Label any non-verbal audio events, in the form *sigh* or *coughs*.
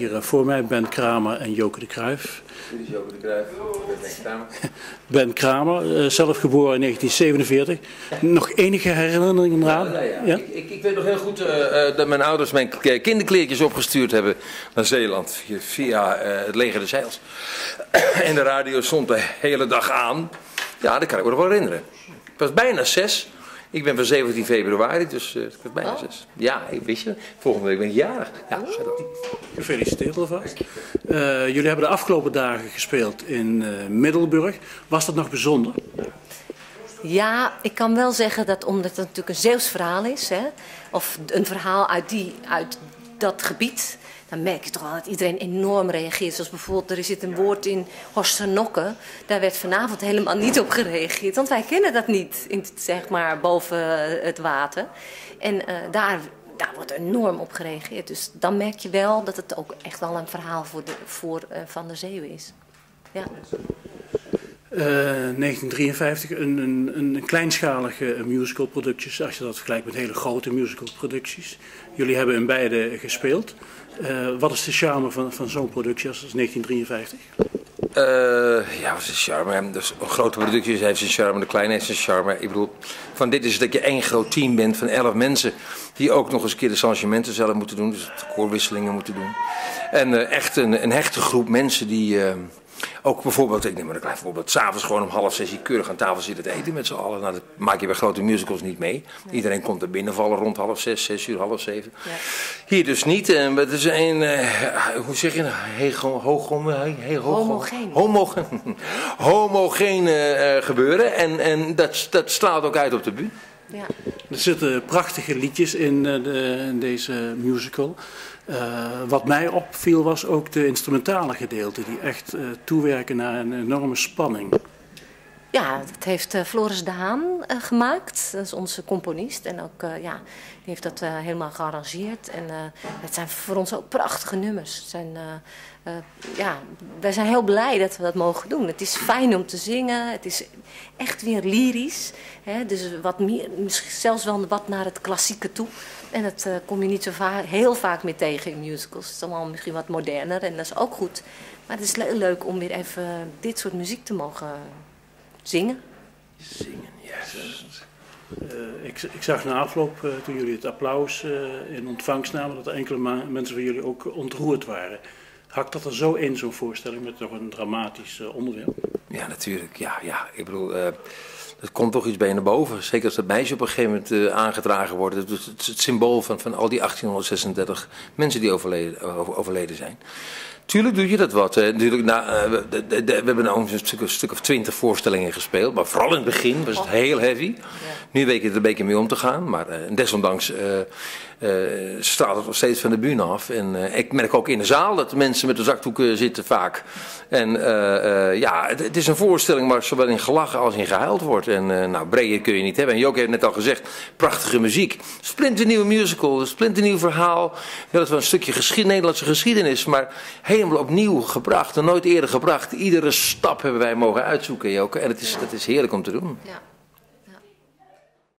hier eh, voor mij Ben Kramer en Joke de Kruijf. Dit is Joke de Kruijf, Ben Kramer. Ben Kramer, eh, zelf geboren in 1947. Nog enige herinneringen eraan? Ja, ja. Ja? Ik, ik, ik weet nog heel goed eh, dat mijn ouders mijn kinderkleertjes opgestuurd hebben naar Zeeland. Via het leger des Heils. *coughs* en de radio stond de hele dag aan. Ja, dat kan ik me nog wel herinneren. Ik was bijna zes. Ik ben van 17 februari, dus eh, ik was bijna zes. Ja, ik wist je. Volgende week ben ik jarig. Ja, ga dat. Gefeliciteerd alvast. Eh, jullie hebben de afgelopen dagen gespeeld in eh, Middelburg. Was dat nog bijzonder? Ja, ik kan wel zeggen dat omdat het natuurlijk een Zeeuws verhaal is, hè, of een verhaal uit, die, uit dat gebied, dan merk je toch wel dat iedereen enorm reageert. Zoals bijvoorbeeld, er zit een woord in Horsternokke, daar werd vanavond helemaal niet op gereageerd, want wij kennen dat niet, in, zeg maar, boven het water. En eh, daar, daar wordt enorm op gereageerd. Dus dan merk je wel dat het ook echt wel een verhaal voor, de, voor eh, Van der Zeeuwen is. Ja. Eh, 1953, een, een, een kleinschalige musicalproducties, als je dat vergelijkt met hele grote musicalproducties. Jullie hebben in beide gespeeld. Eh, wat is de charme van, van zo'n productie als, als 1953? Eh, ja, wat is een charme? Dus een grote productie heeft zijn charme, de kleine heeft zijn charme. Ik bedoel, van dit is dat je één groot team bent van elf mensen. Die ook nog eens een keer de changementen zelf moeten doen. Dus de koorwisselingen moeten doen. En eh, echt een, een hechte groep mensen die... eh, ook bijvoorbeeld, ik neem maar een klein voorbeeld, s'avonds gewoon om half zes hier keurig aan tafel zitten te eten met z'n allen. Nou, dat maak je bij grote musicals niet mee. Iedereen komt er binnenvallen rond half zes, zes uur, half zeven. Ja. Hier dus niet. En het is een, eh, hoe zeg je nou, Homogeen. Homogeen, *laughs* homogeen eh, eh, gebeuren. En, en dat, dat straalt ook uit op de bühne. Ja. Er zitten prachtige liedjes in, eh, de, in deze musical. Eh, wat mij opviel was ook de instrumentale gedeelte, die echt eh, toewerken naar een enorme spanning. Ja, dat heeft eh, Floris de Haan eh, gemaakt. Dat is onze componist. En ook, eh, ja, die heeft dat helemaal gearrangeerd. En het zijn voor ons ook prachtige nummers. Het zijn, ja, wij zijn heel blij dat we dat mogen doen. Het is fijn om te zingen. Het is echt weer lyrisch. Hè? Dus wat meer, zelfs wel wat naar het klassieke toe. En dat kom je niet zo vaak, heel vaak meer tegen in musicals. Het is allemaal misschien wat moderner en dat is ook goed. Maar het is leuk om weer even dit soort muziek te mogen zingen. Zingen, yes. Eh, ik, ik zag na afloop, eh, toen jullie het applaus eh, in ontvangst namen, dat enkele ma- mensen van jullie ook ontroerd waren. Hakt dat er zo in, zo'n voorstelling, met toch een dramatisch onderwerp? Ja, natuurlijk. Ja, ja. Ik bedoel, eh er komt toch iets bij je naar boven. Zeker als dat meisje op een gegeven moment eh, aangedragen wordt. Het is het, het symbool van, van al die 1836 mensen die overleden, over- overleden zijn. Tuurlijk doe je dat wat. hè. Natuurlijk, nou, eh, we, de- de- we hebben nou een stuk, een stuk of twintig voorstellingen gespeeld. Maar vooral in het begin was het heel heavy. Nu weet je er een beetje mee om te gaan. Maar eh, desondanks eh, eh, straalt het nog steeds van de bühne af. En eh, ik merk ook in de zaal dat mensen met de zakdoeken zitten vaak. En eh, eh, ja, het, is een voorstelling waar zowel in gelachen als in gehuild wordt. En eh, nou, breder kun je niet hebben. En Joke heeft net al gezegd, prachtige muziek. Splinternieuwe musical, splinternieuw verhaal. Weliswaar een stukje geschied, Nederlandse geschiedenis, maar helemaal opnieuw gebracht. En nooit eerder gebracht. Iedere stap hebben wij mogen uitzoeken, Joke. En het is, het is heerlijk om te doen. Ja.